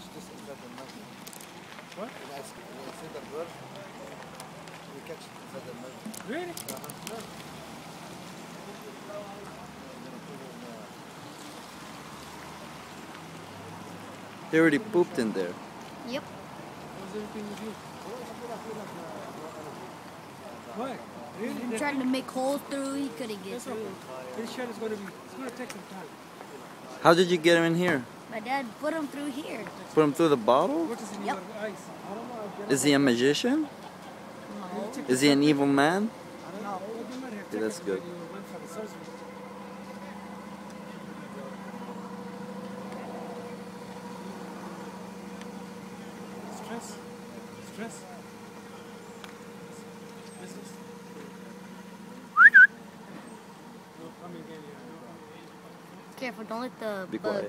catch this inside the mud. What? When I see, when I see the bird, we catch it inside the mud. Really? Uh-huh. Yeah. They already pooped in there. Yep. How's everything with? Why? Really? I'm trying to make holes through. He couldn't get That's through. okay. This shot is gonna be. It's gonna take some time. How did you get him in here? My dad put him through here. Put him through the bottle? What is in Yep. your eyes? I don't know. Is he a magician? No. Is he an evil man? No. What do you matter? Yeah, that's good. when you went for the surgery. Stress? Stress? Business? No, come again, yeah. Careful, don't let the Be bug quiet.